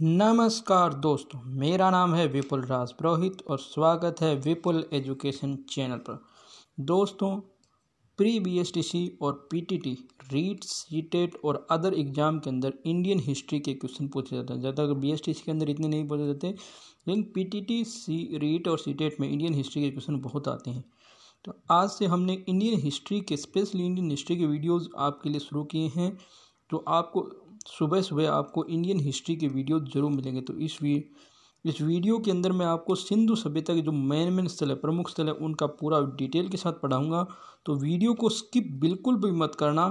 नमस्कार दोस्तों, मेरा नाम है विपुल राज पुरोहित और स्वागत है विपुल एजुकेशन चैनल पर। दोस्तों pre B S T C और P T T REET C TET और अदर एग्ज़ाम के अंदर इंडियन हिस्ट्री के क्वेश्चन पूछे जाते हैं। ज़्यादातर बी एस टी सी के अंदर इतने नहीं पूछे जाते, लेकिन P T T C REET और सी टेट में इंडियन हिस्ट्री के क्वेश्चन बहुत आते हैं। तो आज से हमने इंडियन हिस्ट्री के, स्पेशली इंडियन हिस्ट्री के वीडियोज़ आपके लिए शुरू किए हैं। तो आपको सुबह सुबह आपको इंडियन हिस्ट्री के वीडियो ज़रूर मिलेंगे। तो इस वी, इस वीडियो के अंदर मैं आपको सिंधु सभ्यता के जो मेन मेन स्थल है, प्रमुख स्थल है, उनका पूरा डिटेल के साथ पढ़ाऊँगा। तो वीडियो को स्किप बिल्कुल भी मत करना।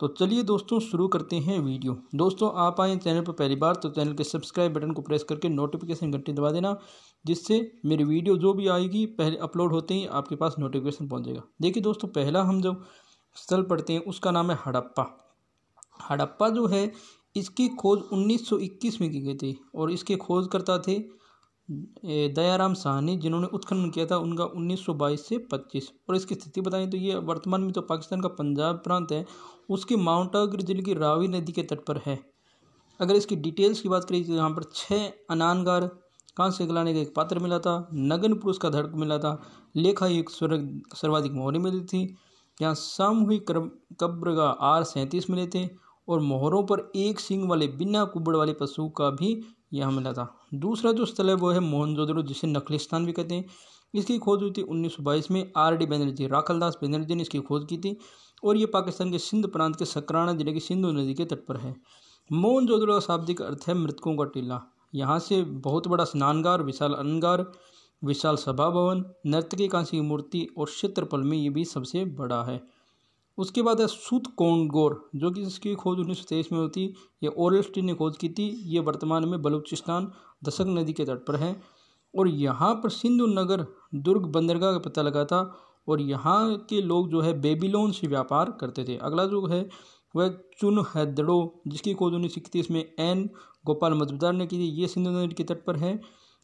तो चलिए दोस्तों, शुरू करते हैं वीडियो दोस्तों, आप आए चैनल पर पहली बार तो चैनल के सब्सक्राइब बटन को प्रेस करके नोटिफिकेशन घंटी दबा देना, जिससे मेरी वीडियो जो भी आएगी, पहले अपलोड होते ही आपके पास नोटिफिकेशन पहुँच जाएगा। देखिए दोस्तों, पहला हम जो स्थल पढ़ते हैं, उसका नाम है हड़प्पा। हड़प्पा जो है, इसकी खोज 1921 में की गई थी और इसके खोजकर्ता थे दयाराम साहनी, जिन्होंने उत्खनन किया था उनका 1922 से 25 और इसकी स्थिति बताएँ तो ये वर्तमान में तो पाकिस्तान का पंजाब प्रांत है, उसके माउंट आगर ज़िले की रावी नदी के तट पर है। अगर इसकी डिटेल्स की बात करें तो यहाँ पर छः अनानगार कांस्य गलाने का एक पात्र मिला था, नगन पुरुष का धड़क मिला था लेखा एक सर्वाधिक मोहरी मिली थी, यहाँ सामूहिक कब्र का आर सैंतीस मिले थे और मोहरों पर एक सिंग वाले बिना कुबड़ वाले पशु का भी यहाँ मिला था। दूसरा जो स्थल है, वो है मोहनजोदड़ो जिसे नखलिस्तान भी कहते हैं। इसकी खोज हुई थी 1922 में। आर डी बैनर्जी राखलदास बैनर्जी ने इसकी खोज की थी और ये पाकिस्तान के सिंध प्रांत के सकराना ज़िले की सिंधु नदी के तट पर है। मोहनजोदड़ो का शाब्दिक अर्थ है मृतकों का टीला। यहाँ से बहुत बड़ा स्नानगार, विशाल अनगार, विशाल सभा भवन नर्तकी कांसी की मूर्ति और क्षेत्रफल में ये भी सबसे बड़ा है। उसके बाद है सुत कोंगोर जो कि इसकी खोज उन्नीस सौ तेईस में होती ये ओरल्स्टी ने खोज की थी। ये वर्तमान में बलूचिस्तान दशक नदी के तट पर है। और यहाँ पर सिंधु नगर दुर्ग बंदरगाह का पता लगा था। और यहाँ के लोग जो है बेबीलोन से व्यापार करते थे। अगला जो है वह चुन हैदड़ो जिसकी खोज उन्नीस सौ इकतीस में एन गोपाल मजबूदार ने की थी। ये सिंधु नदी के तट पर है।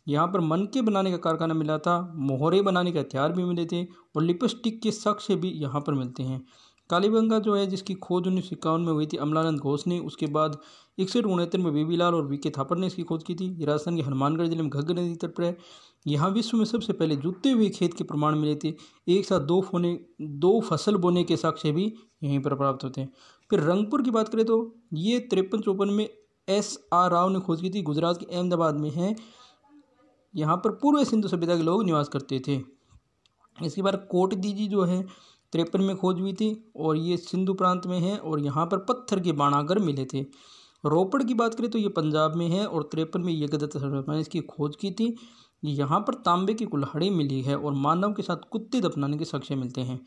यहाँ पर मन के बनाने का कारखाना मिला था। मोहरे बनाने के हथियार भी मिले थे। और लिपस्टिक के शख्स भी यहाँ पर मिलते हैं। कालीबंगा जो है, जिसकी खोज उन्नीस सौ इक्यावन में हुई थी, अमलानंद घोष ने, उसके बाद इकसठ उनहत्तर में बीबीलाल और वीके थापर ने इसकी खोज की थी। राजस्थान के हनुमानगढ़ ज़िले में घग्गर नदी तट पर है। यहाँ विश्व में सबसे पहले जुते हुए खेत के प्रमाण मिले थे। एक साथ दो फोने, दो फ़सल बोने के साक्ष्य भी यहीं पर प्राप्त होते हैं। फिर रंगपुर की बात करें तो ये तिरपन चौपन में एस आर राव ने खोज की थी। गुजरात के अहमदाबाद में है। यहाँ पर पूर्व सिंधु सभ्यता के लोग निवास करते थे। इसके बाद कोट दीजी जो है तिरपन में खोज हुई थी और ये सिंधु प्रांत में है और यहाँ पर पत्थर के बाणागर मिले थे। रोपड़ की बात करें तो ये पंजाब में है और तिरपन में ये गदत ने इसकी खोज की थी। यहाँ पर तांबे की कुल्हाड़ी मिली है और मानव के साथ कुत्ते दफनाने के साक्ष्य मिलते हैं।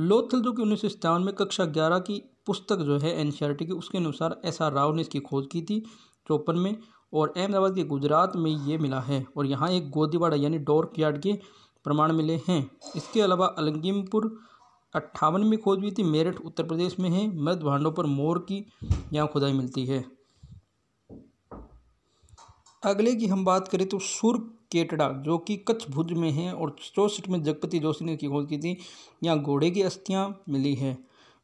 लोथल जो कि उन्नीस सौ सत्तावन में कक्षा ग्यारह की पुस्तक जो है एन की, उसके अनुसार एस आर राव ने इसकी खोज की थी चौपन में और अहमदाबाद के गुजरात में ये मिला है और यहाँ एक गोदीवाड़ा यानी डोर्क यार्ड के प्रमाण मिले हैं। इसके अलावा अलंगिमपुर अट्ठावन में खोज हुई थी, मेरठ, उत्तर प्रदेश में है। मृत भांडों पर मोर की यहाँ खुदाई मिलती है। अगले की हम बात करें तो सुर केटड़ा, जो कि कच्छ भुज में है और चौसठ में जगपति जोशी ने की खोज की थी। यहाँ घोड़े की अस्थियाँ मिली है।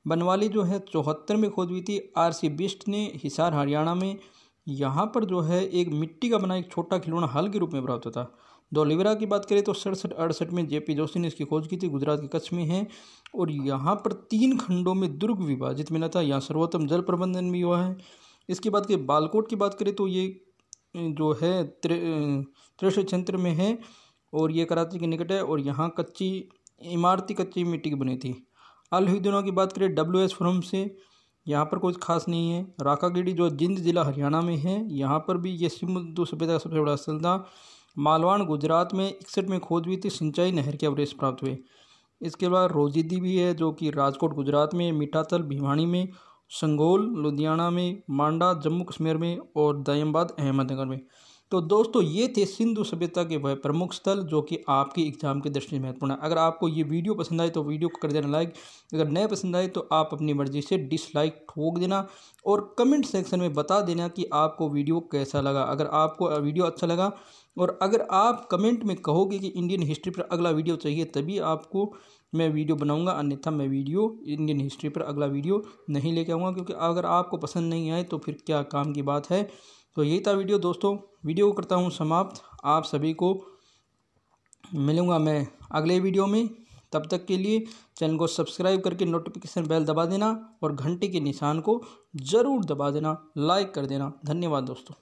बनवाली जो है, चौहत्तर में खोज हुई थी। आर सी बिस्ट ने हिसार, हरियाणा में यहाँ पर जो है, एक मिट्टी का बना एक छोटा खिलौना हल के रूप में प्राप्त होता डोलिवरा की बात करें तो सड़सठ अड़सठ में जेपी जोशी ने इसकी खोज की थी, गुजरात के कच्छ में है। और यहाँ पर तीन खंडों में दुर्ग विभाजित मिला था, यहाँ सर्वोत्तम जल प्रबंधन भी हुआ है। इसके बाद के बालकोट की बात करें तो ये, जो है त्रिश क्षेत्र में है और ये कराची के निकट है और यहाँ कच्ची, इमारती कच्ची मिट्टी की बनी थी। अल दिनों की बात करें डब्ल्यू एस फ्रम से यहाँ पर कुछ खास नहीं है। राकागीड़ी जो जिंद जिला हरियाणा में है, यहाँ पर भी ये सिंधु सभ्यता का सबसे बड़ा स्थल था मालवान गुजरात में इकसठ में खोज हुई थी, सिंचाई नहर के अवरेश प्राप्त हुए। इसके बाद रोजीदी भी है, जो कि राजकोट, गुजरात में, मिठातल, भिवानी में, संगोल, लुधियाना में, मांडा, जम्मू कश्मीर में और दयामबाद, अहमदनगर में। तो दोस्तों, ये थे सिंधु सभ्यता के वह प्रमुख स्थल जो कि आपके एग्ज़ाम के दृष्टि से महत्वपूर्ण है। अगर आपको ये वीडियो पसंद आए तो वीडियो को कर देना लाइक, अगर नए पसंद आए तो आप अपनी मर्ज़ी से डिसलाइक ठोक देना और कमेंट सेक्शन में बता देना कि आपको वीडियो कैसा लगा। अगर आपको वीडियो अच्छा लगा और अगर आप कमेंट में कहोगे कि इंडियन हिस्ट्री पर अगला वीडियो चाहिए, तभी आपको मैं वीडियो बनाऊँगा। अन्यथा मैं वीडियो, इंडियन हिस्ट्री पर अगला वीडियो नहीं लेके आऊँगा क्योंकि अगर आपको पसंद नहीं आए तो फिर क्या काम की बात है? तो यही था वीडियो दोस्तों। वीडियो को करता हूँ समाप्त। आप सभी को मिलूँगा मैं अगले वीडियो में। तब तक के लिए चैनल को सब्सक्राइब करके नोटिफिकेशन बेल दबा देना और घंटे के निशान को ज़रूर दबा देना। लाइक कर देना। धन्यवाद दोस्तों।